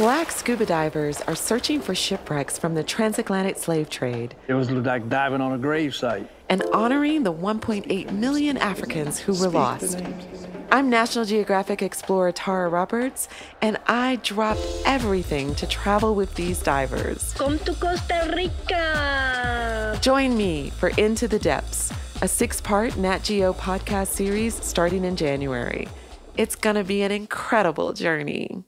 Black scuba divers are searching for shipwrecks from the transatlantic slave trade. It was like diving on a gravesite. And honoring the 1.8 million Africans who were lost. I'm National Geographic explorer Tara Roberts, and I dropped everything to travel with these divers. Come to Costa Rica! Join me for Into the Depths, a six part Nat Geo podcast series starting in January. It's going to be an incredible journey.